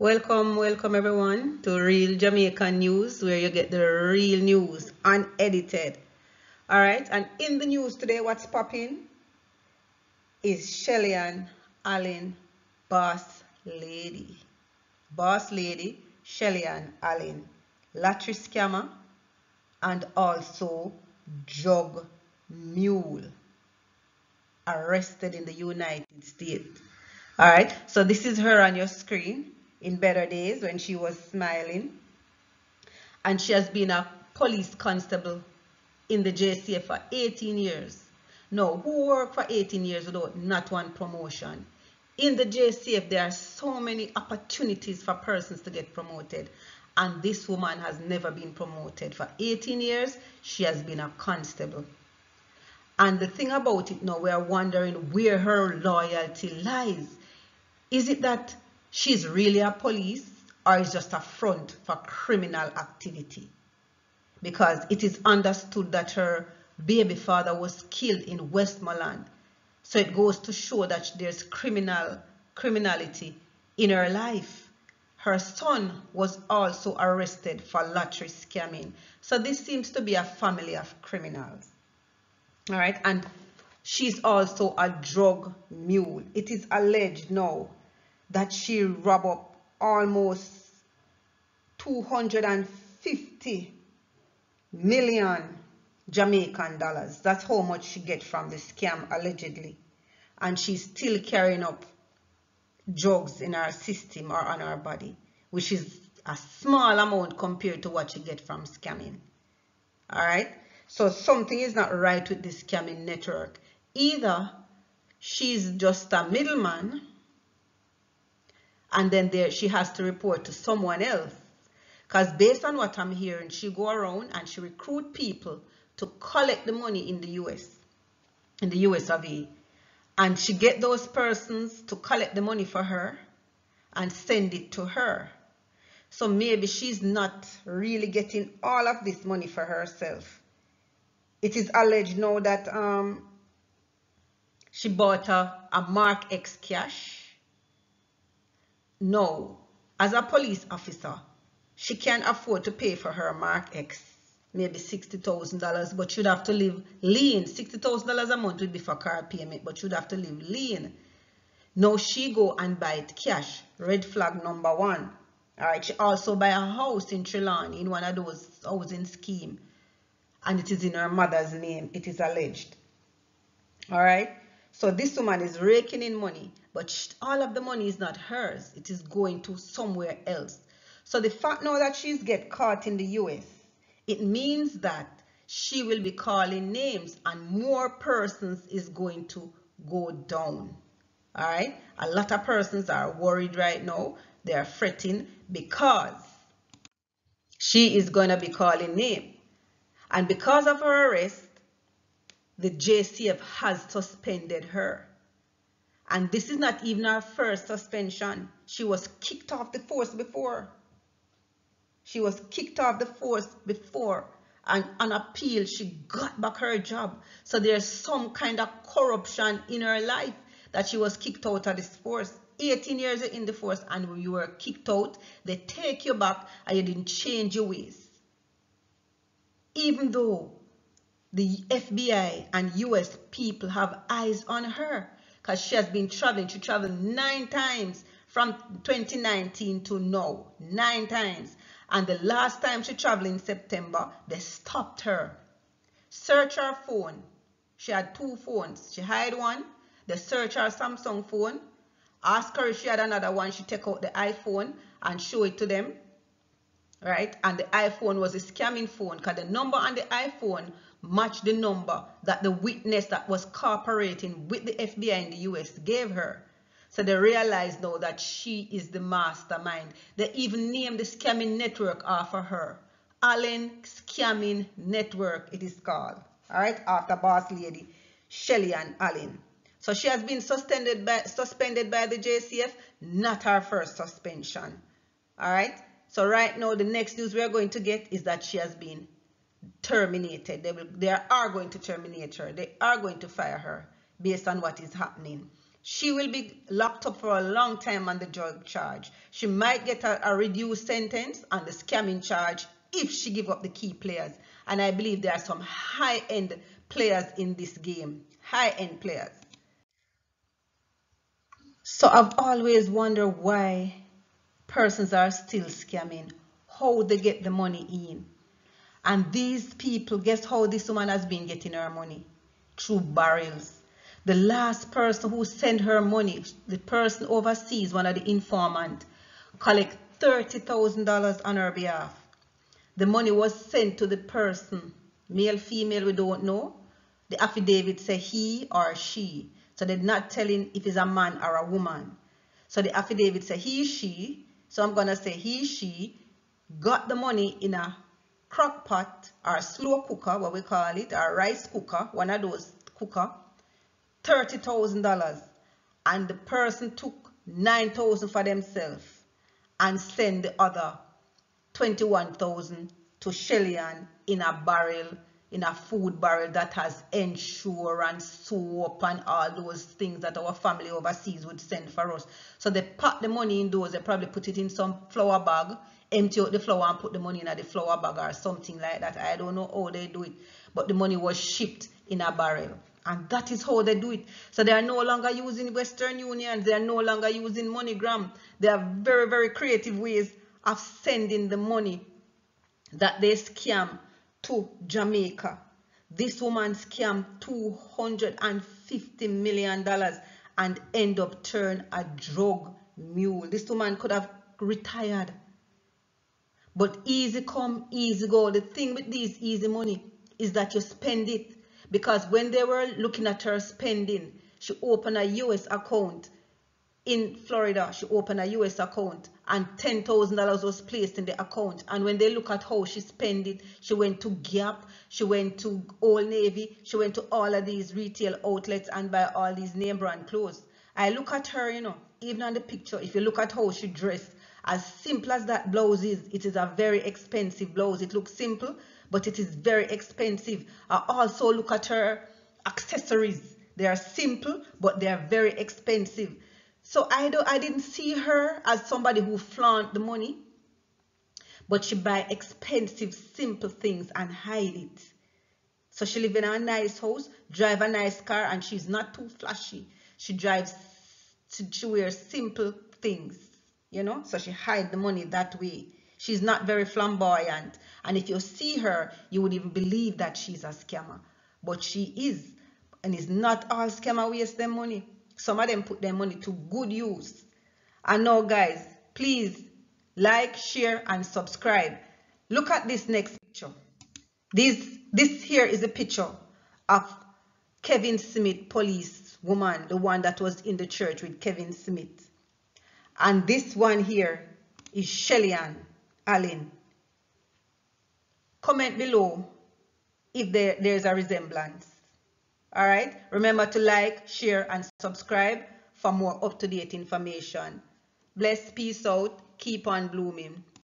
Welcome, welcome everyone to Real Jamaican News, where you get the real news, unedited. All right, and in the news today, what's popping is Shellian Allen, boss lady. Boss lady, Shellian Allen, lottery scammer, and also drug mule, arrested in the United States. All right, so this is her on your screen in better days when she was smiling. And she has been a police constable in the JCF for 18 years. No, who worked for 18 years without not one promotion? In the JCF, there are so many opportunities for persons to get promoted. And this woman has never been promoted. For 18 years, she has been a constable. And the thing about it now, we are wondering where her loyalty lies. Is it that she's really a police or is just a front for criminal activity. Because it is understood that her baby father was killed in Westmoreland. So it goes to show that there's criminal criminality in her life. Her son was also arrested for lottery scamming. So this seems to be a family of criminals. All right, and she's also a drug mule. It is alleged now that she robbed up almost 250 million Jamaican dollars. That's how much she get from the scam allegedly. And she's still carrying up drugs in her system or on her body, which is a small amount compared to what she get from scamming. All right. So something is not right with this scamming network. Either she's just a middleman and then there she has to report to someone else. Because based on what i'm hearing she go around and she recruit people to collect the money in the us in the us of a. And she get those persons to collect the money for her and send it to her. So maybe she's not really getting all of this money for herself. It is alleged now that um, she bought a, a mark x cash no, as a police officer, she can't afford to pay for her Mark X, maybe $60,000, but she'd have to live lean. $60,000 a month would be for car payment, but she'd have to live lean. Now she go and buy it cash, red flag number one. All right, she also buy a house in Trelawny in one of those housing scheme. And it is in her mother's name, it is alleged. All right. So this woman is raking in money, but all of the money is not hers. It is going to somewhere else. So the fact now that she's get caught in the US, it means that she will be calling names and more persons is going to go down. All right. A lot of persons are worried right now. They are fretting because she is going to be calling name. And because of her arrest, the JCF has suspended her. And this is not even her first suspension. She was kicked off the force before. She was kicked off the force before. And on appeal, she got back her job. So there's some kind of corruption in her life that she was kicked out of this force. 18 years in the force and when you were kicked out, they take you back and you didn't change your ways. Even though the FBI and US people have eyes on her because she has been traveling. She traveled nine times from 2019 to now. Nine times. And the last time she traveled in September, they stopped her. Search her phone. She had two phones. She had one. They search her Samsung phone. Ask her if she had another one. She take out the iPhone and show it to them. Right? And the iPhone was a scamming phone because the number on the iPhone match the number that the witness that was cooperating with the FBI in the US gave her. So they realize now that she is the mastermind. They even named the scamming network after her. Allen Scamming Network, it is called. All right, after boss lady Shellian Allen. So she has been suspended by, suspended by the JCF, not her first suspension. All right. So right now, the next news we're going to get is that she has been terminated. They, will, they are going to terminate her. They are going to fire her based on what is happening. she will be locked up for a long time on the drug charge. She might get a, a reduced sentence on the scamming charge if she give up the key players. And I believe there are some high-end players in this game. High-end players. So I've always wondered why persons are still scamming, how they get the money in. And these people, guess how this woman has been getting her money? Through barrels. The last person who sent her money, the person overseas, one of the informant, collect $30,000 on her behalf. The money was sent to the person, male, female, we don't know. The affidavit say he or she. So they're not telling if it's a man or a woman. So the affidavit say he, she. So I'm going to say he, she got the money in a crock pot or slow cooker, what we call it, or rice cooker, one of those cooker $30,000 and the person took 9,000 for themselves and sent the other 21,000 to Shellian in a barrel, in a food barrel that has insurance, soap and all those things that our family overseas would send for us. So they pack the money in those, they probably put it in some flour bag, empty out the flour and put the money in the flour bag or something like that. I don't know how they do it. But the money was shipped in a barrel. And that is how they do it. So they are no longer using Western Union. They are no longer using MoneyGram. They are very, very creative ways of sending the money that they scam to Jamaica. This woman scammed $250 million and end up turn a drug mule. This woman could have retired. But easy come, easy go. The thing with this easy money is that you spend it because when they were looking at her spending, she opened a US account in Florida. She opened a US account and $10,000 was placed in the account. And when they look at how she spent it, she went to Gap, she went to Old Navy, she went to all of these retail outlets and buy all these name brand clothes. I look at her, you know, even on the picture, if you look at how she dressed, as simple as that blouse is, it is a very expensive blouse. It looks simple, but it is very expensive. I also look at her accessories. They are simple, but they are very expensive. So I, do, I didn't see her as somebody who flaunt the money, but she buy expensive, simple things and hide it. So she live in a nice house, drive a nice car, and she's not too flashy. She drives, she wears simple things, you know, so she hide the money that way. She's not very flamboyant. And if you see her, you would even believe that she's a scammer. But she is. And it's not all scammer waste their money. Some of them put their money to good use. And now, guys, please like, share, and subscribe. Look at this next picture. This, this here is a picture of Kevin Smith, police woman, the one that was in the church with Kevin Smith. And this one here is Shellian Allen. Comment below if there, there's a resemblance. All right. Remember to like, share, and subscribe for more up-to-date information. Bless, peace out, keep on blooming.